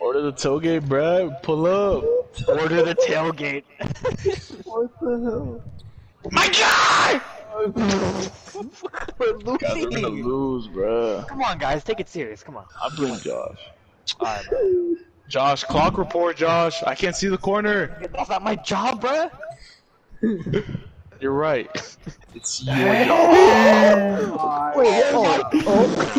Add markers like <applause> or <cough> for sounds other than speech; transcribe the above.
Order the tailgate, bruh. Pull up. Order the tailgate. What the hell? My God! We're Guys, we're gonna lose, bruh. Come on, guys, take it serious. Come on. I blame Josh. Alright. Josh, clock report, Josh. I can't see the corner. That's not my job, bruh. You're right. It's you. <laughs> Wait, oh, oh.